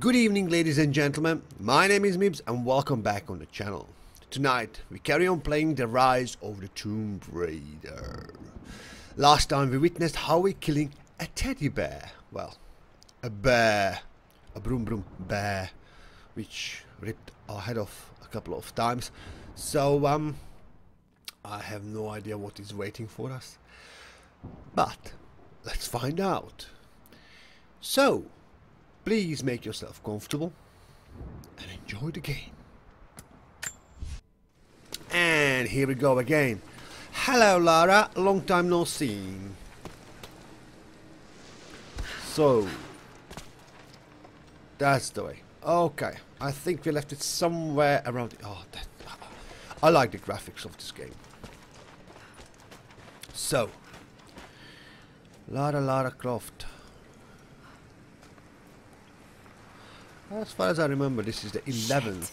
Good evening ladies and gentlemen, my name is Mibs and welcome back on the channel. Tonight we carry on playing the Rise of the Tomb Raider. Last time we witnessed how we killing a teddy bear, well, a bear, a broom broom bear, which ripped our head off a couple of times. So um, I have no idea what is waiting for us, but let's find out. So, Please make yourself comfortable and enjoy the game. And here we go again. Hello Lara, long time no see. So, that's the way. Okay, I think we left it somewhere around. Oh, that, I like the graphics of this game. So, Lara Lara Croft. As far as I remember, this is the 11th. Shit.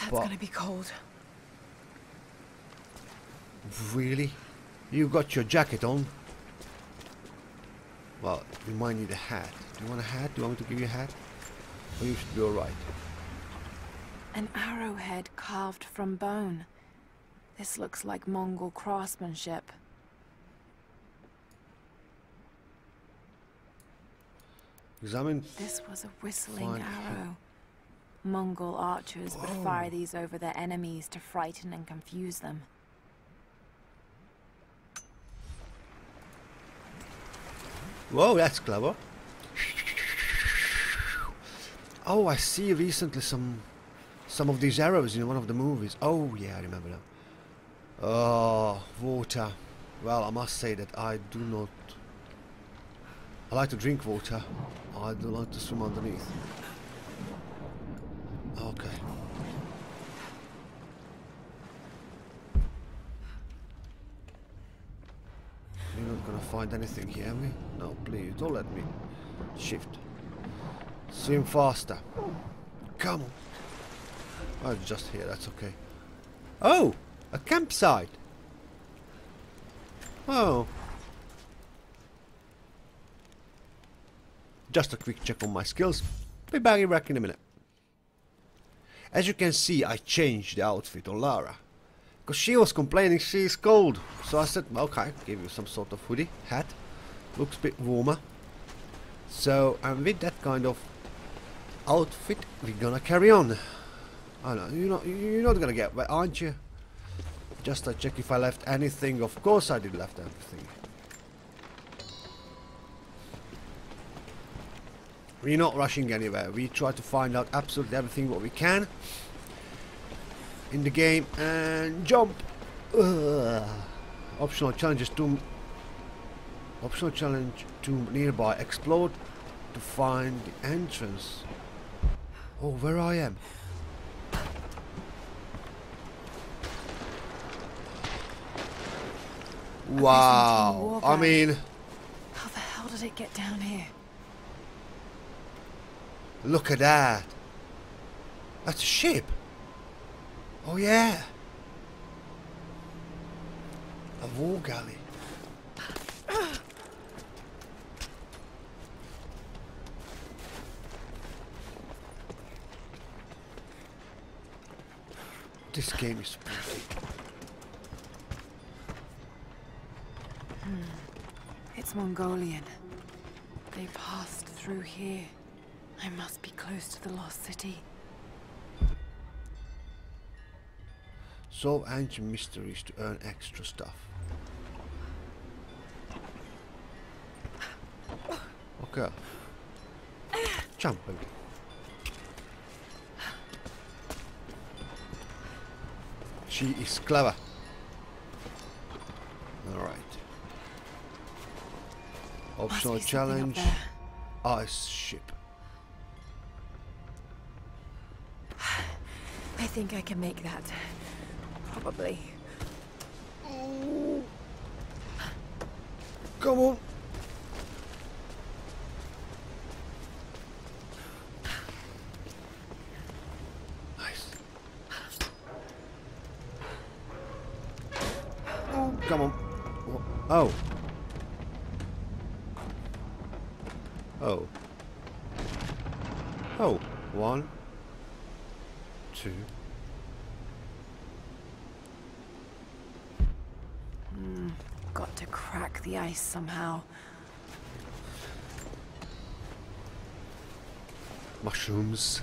That's gonna be cold. Really? You got your jacket on? Well, you might need a hat. Do you want a hat? Do you want me to give you a hat? Or you should be alright. An arrowhead carved from bone. This looks like Mongol craftsmanship. Examine. This was a whistling arrow. Mongol archers would fire these over their enemies to frighten and confuse them. Whoa, that's clever. Oh, I see recently some some of these arrows in one of the movies. Oh, yeah, I remember now. Oh, water. Well, I must say that I do not... I like to drink water. I do like to swim underneath. Okay. We're not gonna find anything here, we? No, please, don't let me. Shift. Swim faster. Come on. Oh, it's just here, that's okay. Oh! A campsite! Oh. Just a quick check on my skills. Be back in a minute. As you can see, I changed the outfit on Lara. Because she was complaining she's cold. So I said, okay, give you some sort of hoodie, hat. Looks a bit warmer. So, and with that kind of outfit, we're gonna carry on. I know, you're not, you're not gonna get wet, aren't you? Just to check if I left anything. Of course I did left everything. We're not rushing anywhere. We try to find out absolutely everything what we can in the game and jump. Ugh. Optional challenges to optional challenge to nearby explode to find the entrance. Oh, where I am. Wow. I mean, How the hell did it get down here? Look at that. That's a ship. Oh yeah. A war galley. This game is spooky. Hmm. It's Mongolian. They passed through here. I must be close to the lost city. Solve ancient mysteries to earn extra stuff. Okay. Jump baby. She is clever. Alright. Optional be something up challenge. Ice ship. Think I can make that. Probably. Come on. Nice. Come on. Oh. Oh. Oh, one, two. Hmm. Got to crack the ice somehow. Mushrooms.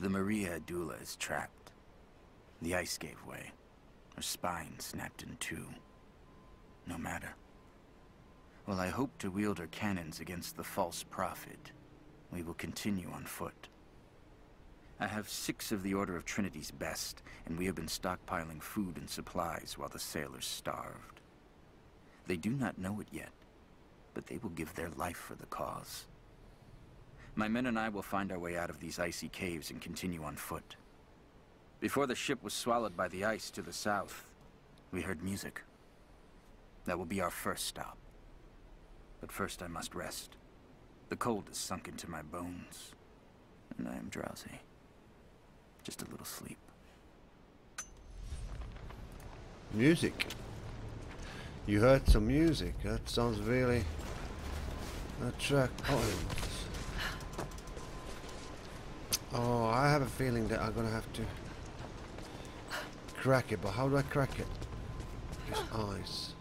The Maria Adula is trapped. The ice gave way. Her spine snapped in two. No matter. While I hope to wield her cannons against the false prophet, we will continue on foot. I have six of the Order of Trinity's best, and we have been stockpiling food and supplies while the sailors starved. They do not know it yet, but they will give their life for the cause. My men and I will find our way out of these icy caves and continue on foot. Before the ship was swallowed by the ice to the south, we heard music. That will be our first stop. But first I must rest. The cold has sunk into my bones, and I am drowsy. Just a little sleep. Music. You heard some music. That sounds really... A track. Oh, I have a feeling that I'm gonna have to crack it, but how do I crack it? Use ice.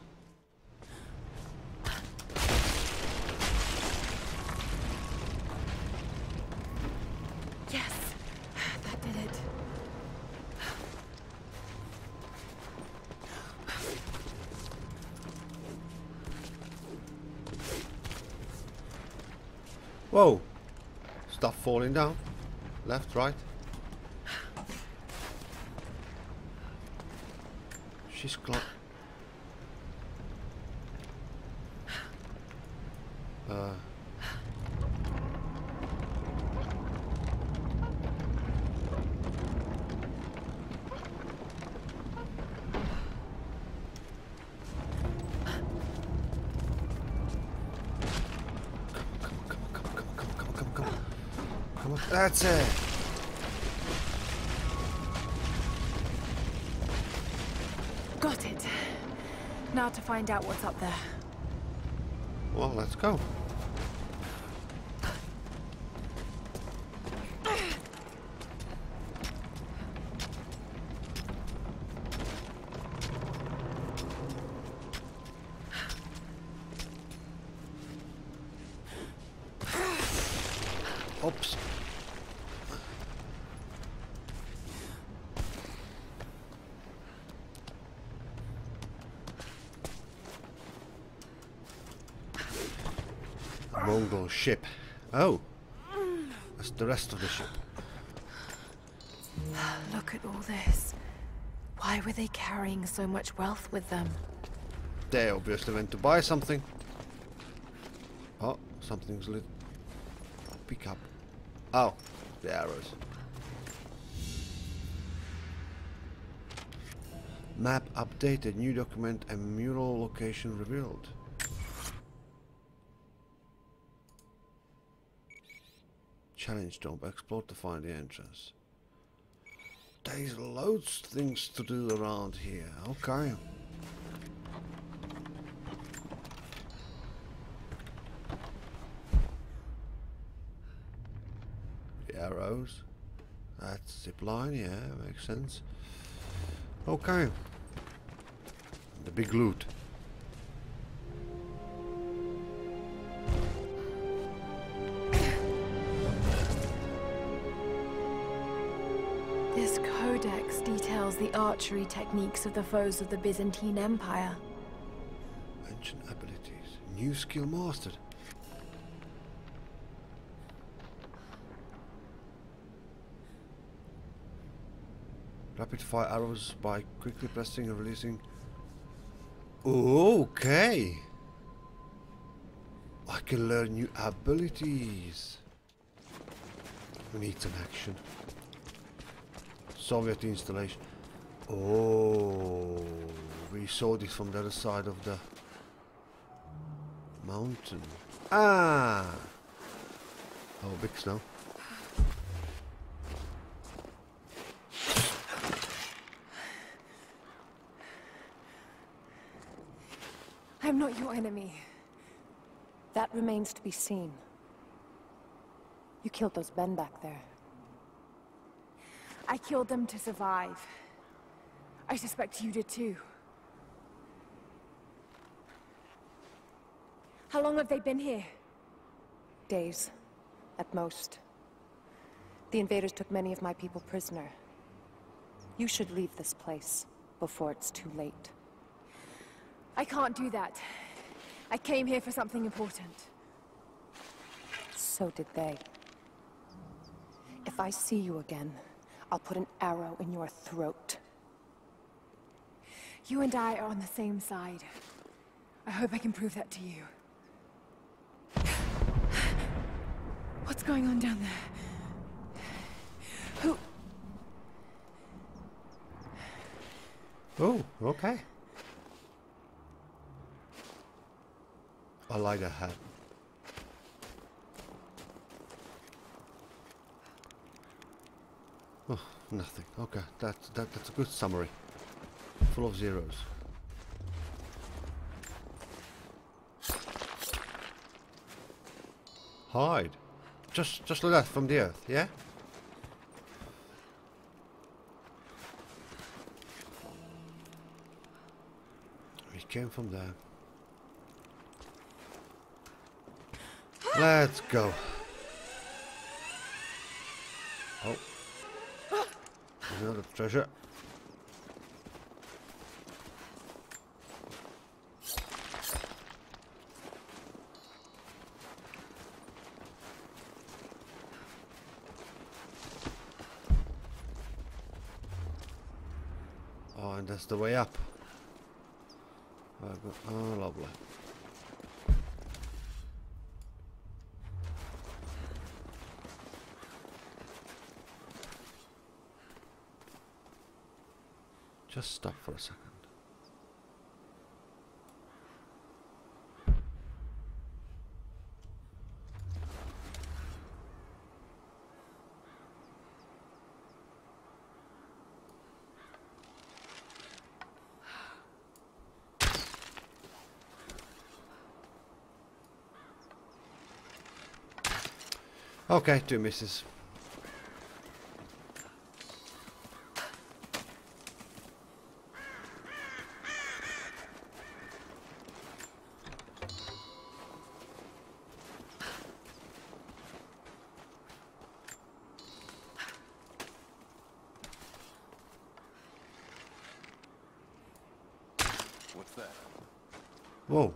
Whoa! Stuff falling down. Left, right. She's cl- Uh. Come on, come on, come on, come on, come on, come on, come on. Come on, that's it. Got it. Now to find out what's up there. Well, let's go. Oops. Mongol ship. Oh. That's the rest of the ship. Look at all this. Why were they carrying so much wealth with them? They obviously went to buy something. Oh, something's lit. Pick up. Oh, the arrows. Map updated, new document and mural location revealed. Challenge job, explore to find the entrance. There's loads of things to do around here. Okay. The arrows. That's zip line, yeah, makes sense. Okay. The big loot. The archery techniques of the foes of the Byzantine Empire. Ancient abilities. New skill mastered. Rapid fire arrows by quickly pressing and releasing. Okay. I can learn new abilities. We need some action. Soviet installation. Oh, we saw this from the other side of the mountain. Ah! Oh, big snow. I'm not your enemy. That remains to be seen. You killed those men back there. I killed them to survive. I suspect you did too. How long have they been here? Days, at most. The invaders took many of my people prisoner. You should leave this place before it's too late. I can't do that. I came here for something important. So did they. If I see you again, I'll put an arrow in your throat. You and I are on the same side. I hope I can prove that to you. What's going on down there? Who... Oh, okay. I like a hat. Oh, nothing. Okay, that's that, that's a good summary. Full of zeros. Hide. Just just that from the earth, yeah? We came from there. Let's go. Oh. Another treasure. That's the way up. Oh lovely. Just stop for a second. Okay, two misses. What's that? Whoa.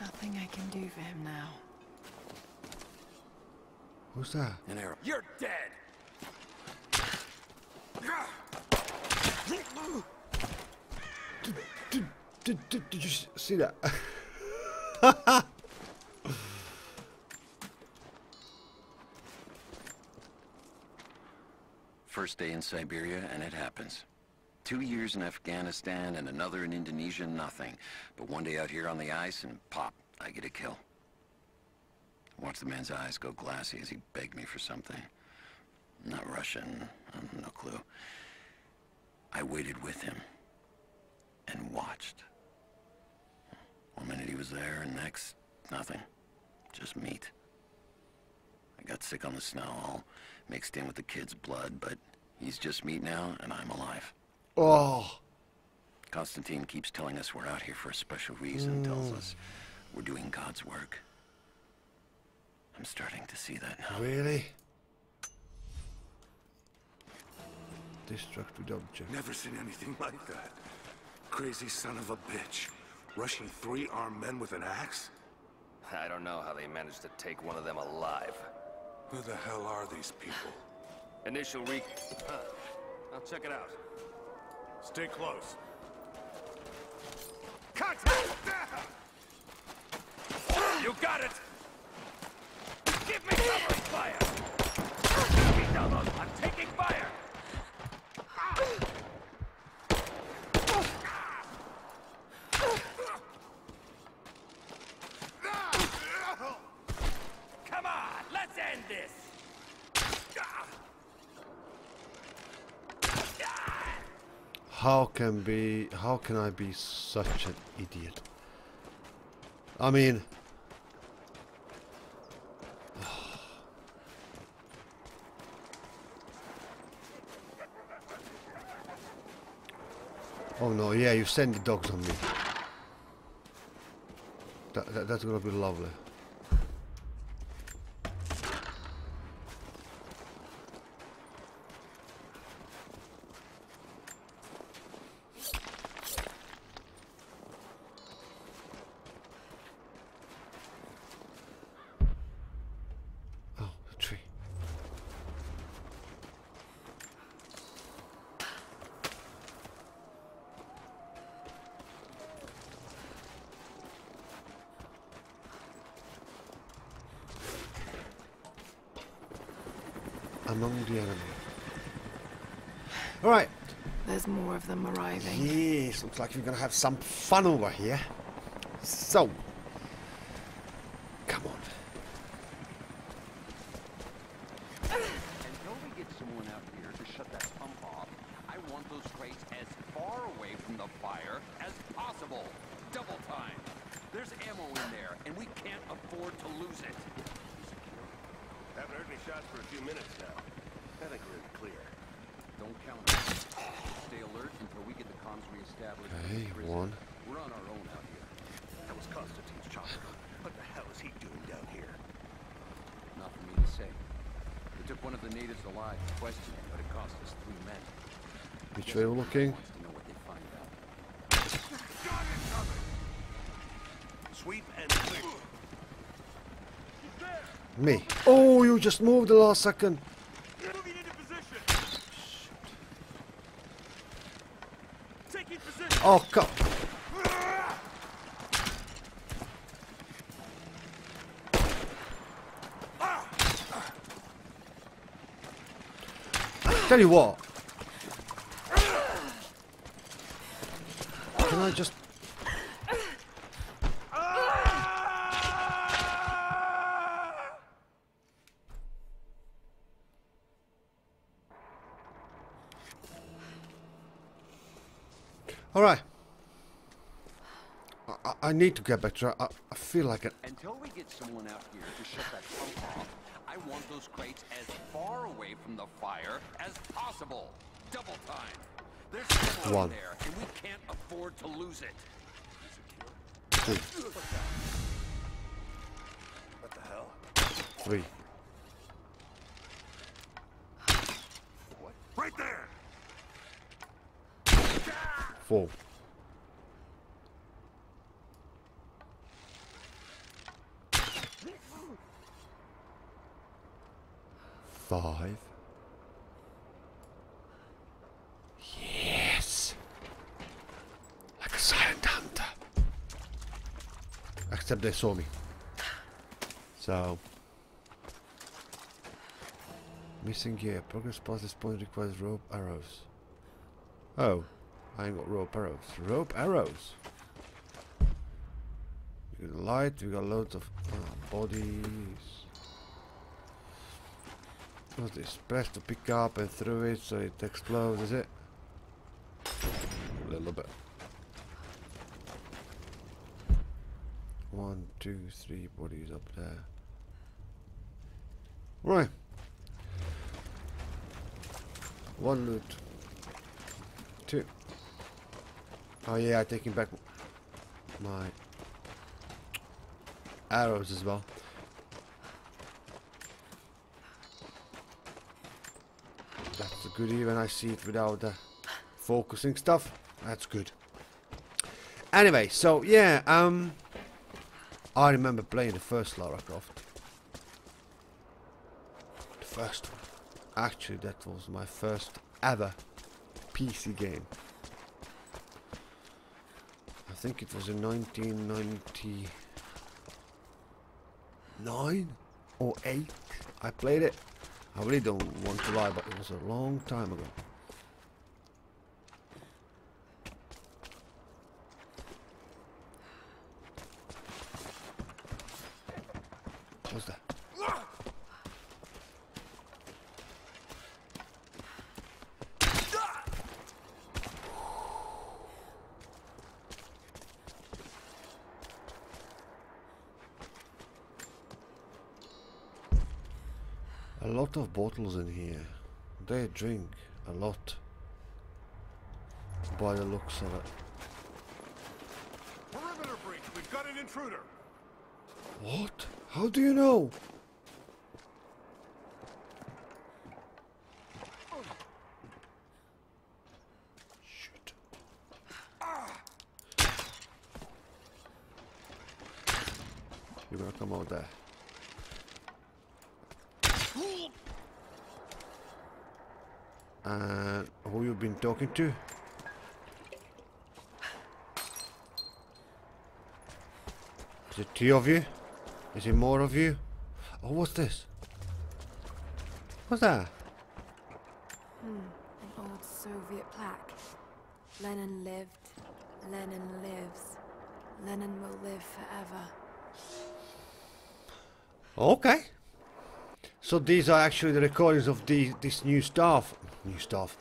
Nothing I can do for him now. Who's that? An arrow. You're dead! Did, did, did, did you s- see First day in Siberia, and it happens. Two years in Afghanistan and another in Indonesia, nothing. But one day out here on the ice, and pop, I get a kill. Watch the man's eyes go glassy as he begged me for something. Not Russian, um, no clue. I waited with him and watched. One minute he was there, and next, nothing. Just meat. I got sick on the snow, all mixed in with the kid's blood, but he's just meat now, and I'm alive. Oh, Constantine keeps telling us we're out here for a special reason, tells hmm. us we're doing God's work. I'm starting to see that now. really? Destructive object. Never seen anything like that. Crazy son of a bitch. Rushing three armed men with an axe? I don't know how they managed to take one of them alive. Who the hell are these people? Initial re... Huh. I'll check it out. Stay close. Contact! You got it! Give me covering fire! Keep down those- I'm taking fire! Come on, let's end this! How can be how can I be such an idiot? I mean Oh no, yeah, you send the dogs on me. That, that, that's gonna be lovely. Oh, the tree. Among the enemy. Alright. There's more of them arriving. Yes, looks like we're gonna have some fun over here. So, come on. Until we get someone out here to shut that pump off, I want those crates as far away from the fire as possible. Double time. There's ammo in there, and we can't afford to lose it. Haven't heard any shots for a few minutes now. I think we're in the clear. Don't count on it. Stay alert until we get the comms reestablished. with Okay, the prison. one. We're on our own out here. That was Constantine's chopper. What the hell is he doing down here? Not for me to say. We took one of the natives alive to question him, but it cost us three men. Which way we're looking? Wants to know what they find out. Sweep and clear. Me. Oh, you just moved the last second. Moving into position. Taking position. Oh, come. Tell you what. Can I just... Alright. I, I- I need to get back to... I, I feel like it. Until we get someone out here to shut that pump off, I want those crates as far away from the fire as possible. Double time. There's One. there, and we can't afford to lose it. Two, What the hell? three. Right there! Four. Five. Yes! Like a silent hunter. Except they saw me. So. Missing gear. Progress past this point requires rope arrows. Oh. I ain't got rope arrows. Rope arrows. We got light, we got loads of uh, bodies. What's this? Press to pick up and throw it so it explodes, is it? A little bit. One, two, three bodies up there. Right. One loot. Two. Oh yeah, taking back my arrows as well. That's a good even I see it without the focusing stuff. That's good. Anyway, so yeah, um I remember playing the first Lara Croft. The first one. Actually that was my first ever PC game. I think it was in 1999 or 8 I played it. I really don't want to lie, but it was a long time ago. What's that? lot of bottles in here. They drink a lot. By the looks of it. Perimeter breach. We've got an intruder. What? How do you know? Shit. You're gonna come out there. And who you've been talking to? Is it two of you? Is it more of you? Oh, what's this? What's that? Hmm, an old Soviet plaque. Lenin lived. Lenin lives. Lenin will live forever. Okay. So these are actually the recordings of the this new staff, new stuff,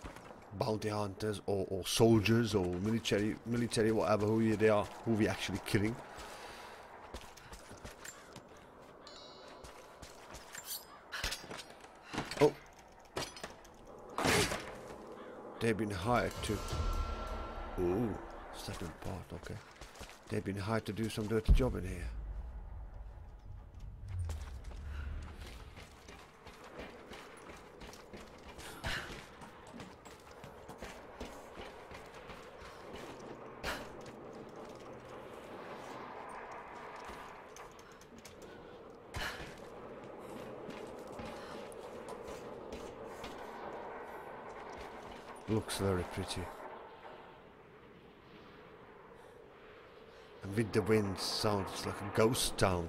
bounty hunters or, or soldiers or military, military whatever who they are, who we actually killing. Oh, they've been hired to. Ooh, second part. Okay, they've been hired to do some dirty job in here. Looks very pretty. And with the wind sounds like a ghost town.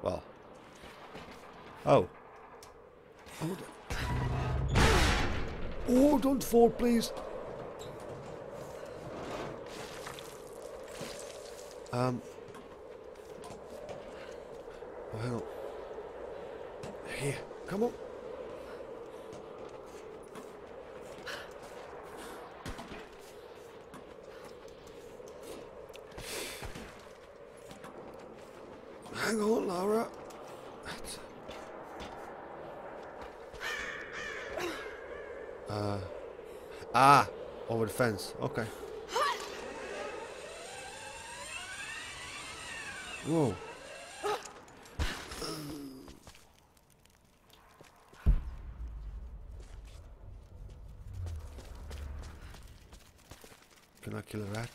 Well. Oh. Oh, oh don't fall please. Um. On. Here, come on. Hang on, Laura. That's- Uh, ah, over the fence. Okay. Whoa. Can I kill a rat?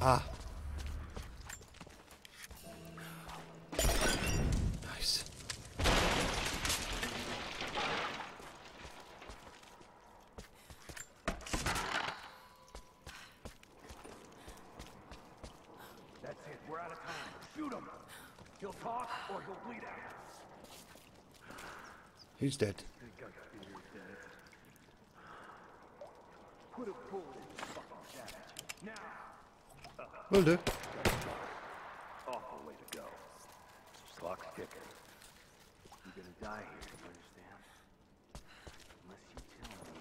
Ah. Nice. That's it. We're out of time. Shoot him. He'll talk or he'll bleed out. He's dead. Put a bullet in his fucking chest. Now. Will do. Awful way to go. Clock's ticking. You're gonna die here, you understand? Unless you tell me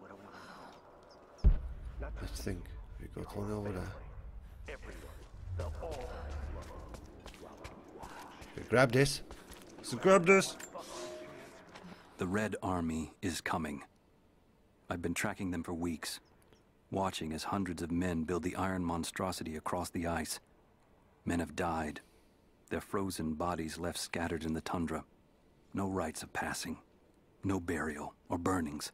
what I want to know. Not Let's think. We got one over there. everyone. Okay, grab this. So grab this. The Red Army is coming. I've been tracking them for weeks, watching as hundreds of men build the iron monstrosity across the ice. Men have died, their frozen bodies left scattered in the tundra. No rites of passing, no burial or burnings.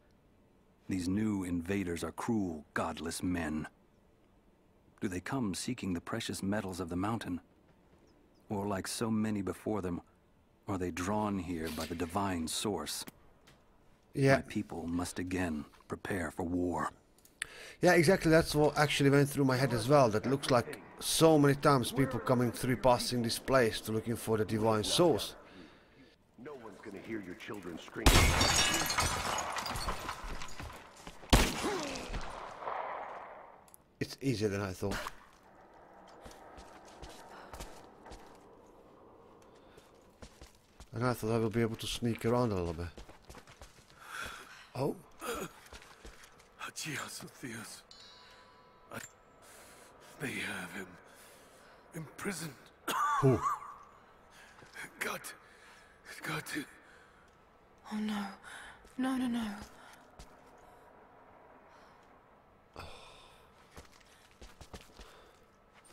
These new invaders are cruel, godless men. Do they come seeking the precious metals of the mountain? Or, like so many before them, are they drawn here by the divine source? Yeah, My people must again prepare for war. yeah, exactly. That's what actually went through my head as well. That looks like so many times people coming through, passing this place to looking for the divine source. No one's gonna hear your children scream. It's easier than I thought. And I thought I will be able to sneak around a little bit. Oh. Dios Theos. I... They have him imprisoned. Who? Got... Got to... Oh no. No, no, no.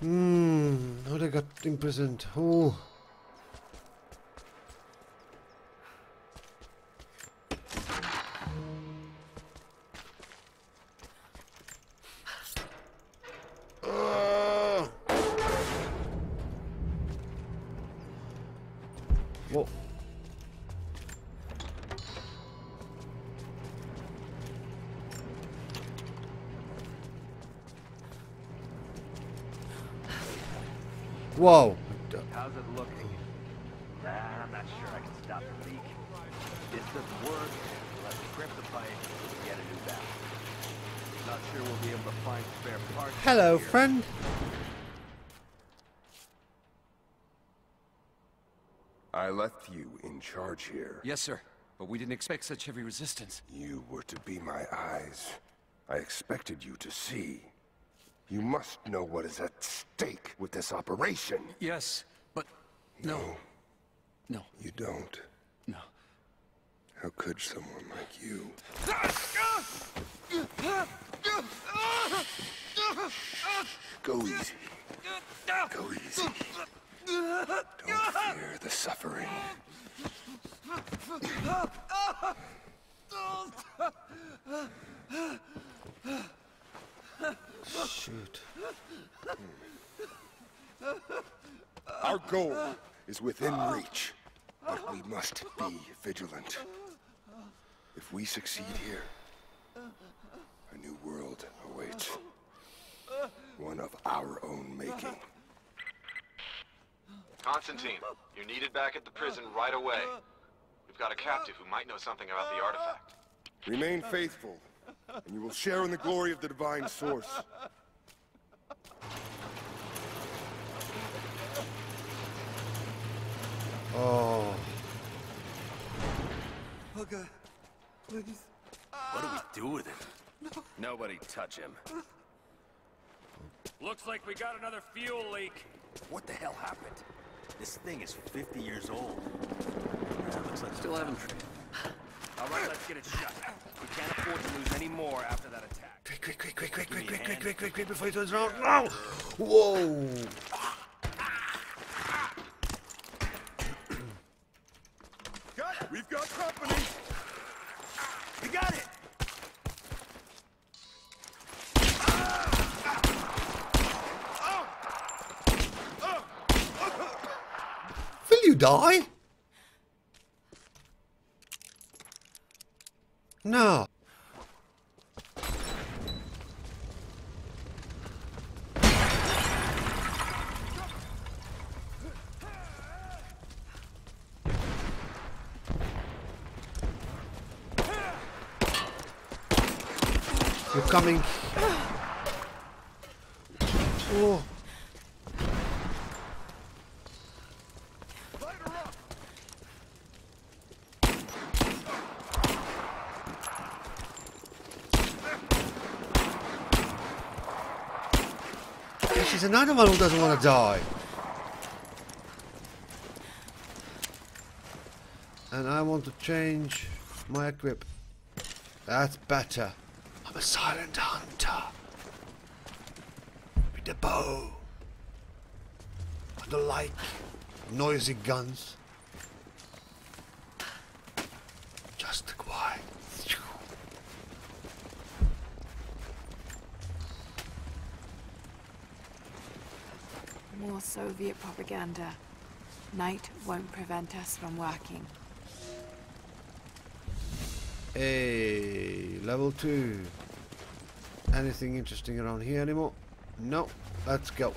Hmm. How they got imprisoned? Oh. Whoa. Whoa. How's it looking? I'm not sure I can stop the leak. This doesn't work. Let's grip the pipe and get a new valve. Not sure we'll be able to find spare parts. Hello, friend left you in charge here. Yes, sir. But we didn't expect such heavy resistance. You were to be my eyes. I expected you to see. You must know what is at stake with this operation. Yes, but no. No. You don't. No. How could someone like you? Go easy. Go easy. Don't fear the suffering. Shoot. Our goal is within reach, but we must be vigilant. If we succeed here, a new world awaits. One of our own making. Constantine, you're needed back at the prison right away. We've got a captive who might know something about the artifact. Remain faithful, and you will share in the glory of the divine source. Oh. Okay, please. What do we do with him? Nobody touch him. Looks like we got another fuel leak. What the hell happened? This thing is 50 years old. Yeah, looks like Still haven't. All right, let's get it shut. We can't afford to lose any more after that attack. Quick, quick, quick, quick, quick, Give quick, quick, quick, quick, quick, quick, before he turns around. No! Whoa! Die? No. You're coming. Oh. Yeah, She's another one who doesn't want to die. And I want to change my equip. That's better. I'm a silent hunter. With a bow. I don't like noisy guns. Just quiet. More Soviet propaganda. Night won't prevent us from working. Hey, level two. Anything interesting around here anymore? No. Let's go.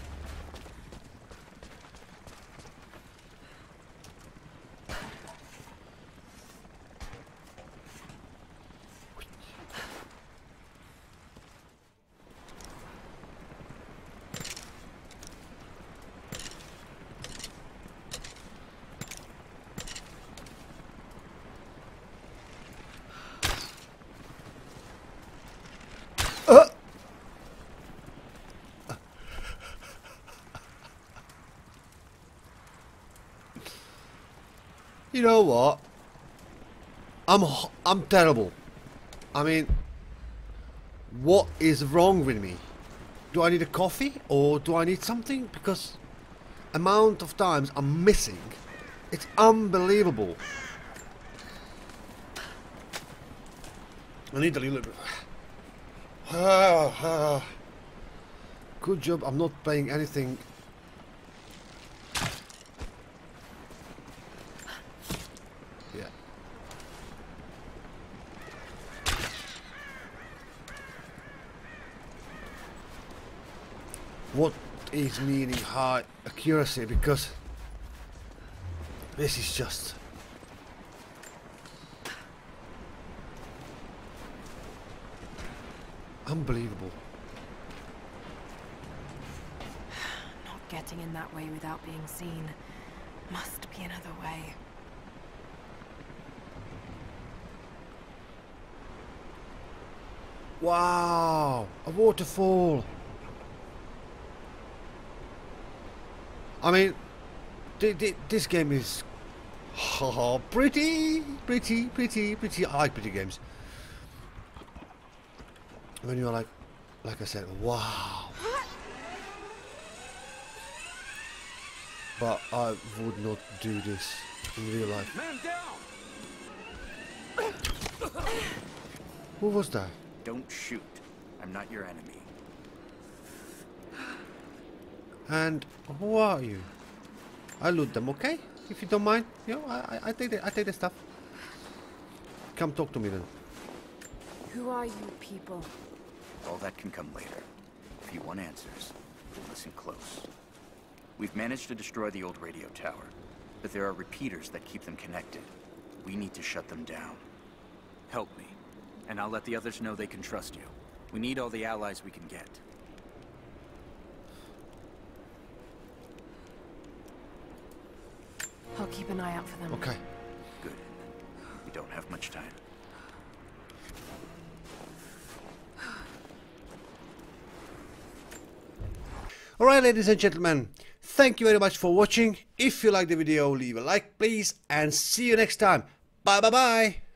You know what? I'm I'm terrible. I mean, what is wrong with me? Do I need a coffee or do I need something? Because amount of times I'm missing, it's unbelievable. I need a little bit. Good job. I'm not playing anything. What is meaning high accuracy? Because this is just Unbelievable. Not getting in that way without being seen. Must be another way. Wow! A waterfall! I mean, this game is oh, pretty, pretty, pretty, pretty. I like pretty games when you're like, like I said, wow. But I would not do this in real life. Man down. Who was that? Don't shoot. I'm not your enemy. And who are you? I loot them, okay? If you don't mind. You know, I, I take the, I take the stuff. Come talk to me then. Who are you people? All that can come later. If you want answers, listen close. We've managed to destroy the old radio tower, but there are repeaters that keep them connected. We need to shut them down. Help me, and I'll let the others know they can trust you. We need all the allies we can get. I'll keep an eye out for them. Okay. Good. We don't have much time. Alright ladies and gentlemen, thank you very much for watching. If you like the video, leave a like please and see you next time. Bye bye bye.